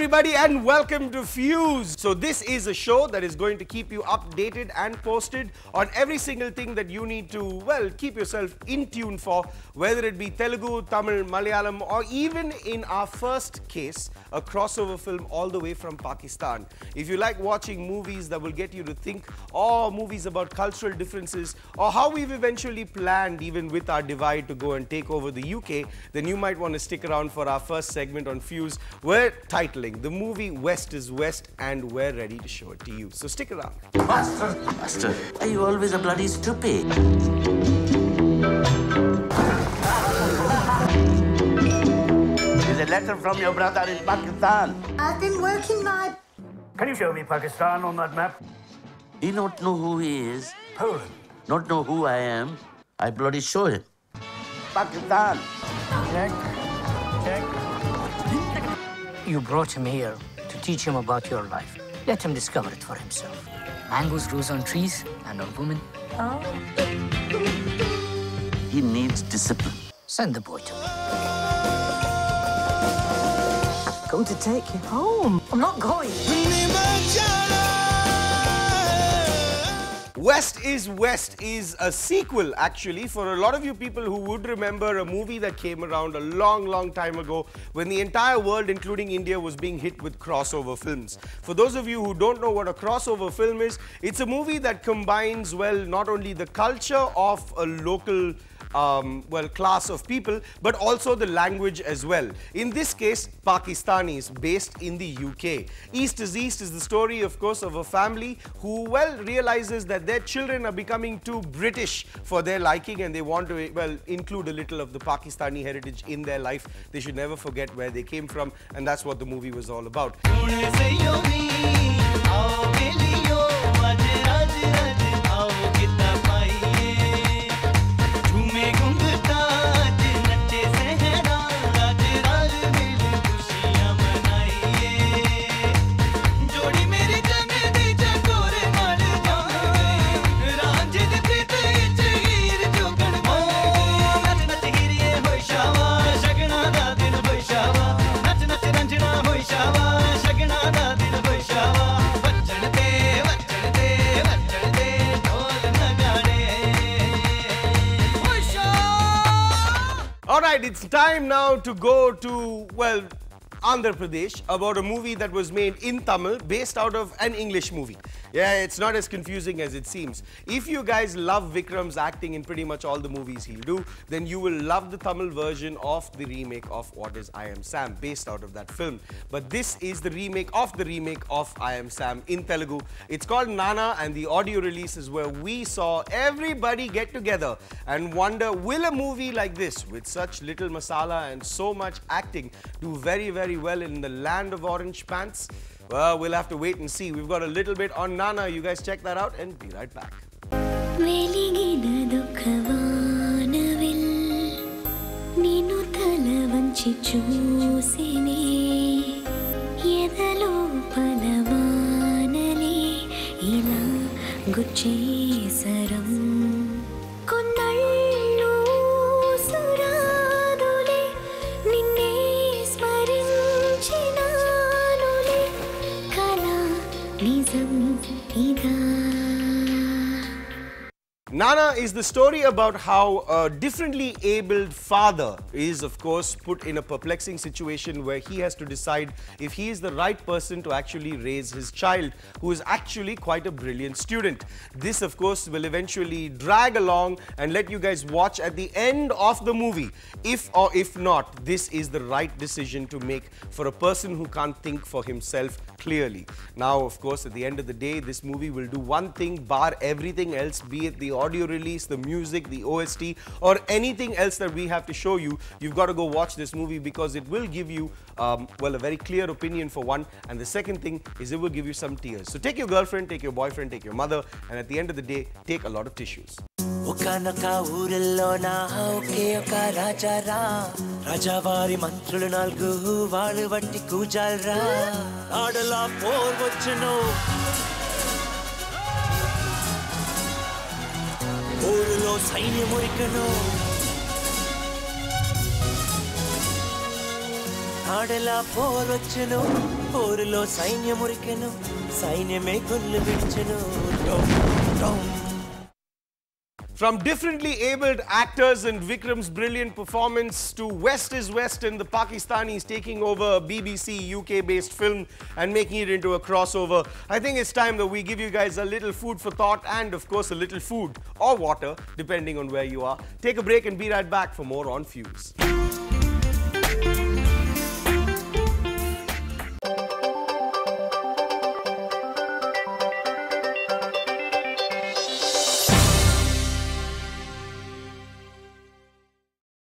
Everybody and welcome to FEWS. So this is a show that is going to keep you updated and posted on every single thing that you need to, well, keep yourself in tune for, whether it be Telugu, Tamil, Malayalam or even in our first case, a crossover film all the way from Pakistan. If you like watching movies that will get you to think or movies about cultural differences or how we've eventually planned even with our divide to go and take over the UK, then you might want to stick around for our first segment on FEWS. We're titling the movie West is West and we're ready to show it to you. So stick around. Master, Master, are you always a bloody stupid? There's a letter from your brother in Pakistan. I've been working my Can you show me Pakistan on that map? You don't know who he is, Poland. not know who I am. I bloody show him. Pakistan. Check. Check. You brought him here to teach him about your life. Let him discover it for himself. Mangoes grows on trees and on women. Oh. He needs discipline. Send the boy to me. come to take you home. I'm not going. West is West is a sequel actually for a lot of you people who would remember a movie that came around a long long time ago when the entire world including India was being hit with crossover films. For those of you who don't know what a crossover film is, it's a movie that combines well not only the culture of a local um, well, class of people, but also the language as well. In this case, Pakistanis based in the UK. East is East is the story, of course, of a family who, well, realizes that their children are becoming too British for their liking and they want to, well, include a little of the Pakistani heritage in their life. They should never forget where they came from, and that's what the movie was all about. All right, it's time now to go to, well, Andhra Pradesh about a movie that was made in Tamil based out of an English movie. Yeah, it's not as confusing as it seems. If you guys love Vikram's acting in pretty much all the movies he'll do, then you will love the Tamil version of the remake of What is I Am Sam based out of that film. But this is the remake of the remake of I Am Sam in Telugu. It's called Nanna and the audio release is where we saw everybody get together and wonder will a movie like this with such little masala and so much acting do very very well in the land of orange pants? Well, we'll have to wait and see. We've got a little bit on Nanna. You guys check that out and be right back. Sanhita Nanna is the story about how a differently abled father is, of course, put in a perplexing situation where he has to decide if he is the right person to actually raise his child, who is actually quite a brilliant student. This, of course, will eventually drag along and let you guys watch at the end of the movie. If or if not, this is the right decision to make for a person who can't think for himself clearly. Now, of course, at the end of the day, this movie will do one thing, bar everything else, be it the audio release, the music, the OST, or anything else that we have to show you. You've got to go watch this movie because it will give you, um, well, a very clear opinion for one. And the second thing is it will give you some tears. So take your girlfriend, take your boyfriend, take your mother, and at the end of the day, take a lot of tissues. ఒకనొక ఊరిలోన ఒకే ఒక రాజారా రాజావారి మంత్రులు నాలుగు వాళ్ళు బట్టి కూజాలరా ఆడలా pour వచ్చును ఊరిలో సైన్యము ఇకను ఆడలా పోరొచ్చును? ఊరిలో సైన్యమురికెను సైన్యమే Kollu విడిచెను. From differently abled actors and Vikram's brilliant performance to West is West and the Pakistanis taking over a BBC UK based film and making it into a crossover, I think it's time that we give you guys a little food for thought and, of course, a little food or water, depending on where you are. Take a break and be right back for more on FEWS.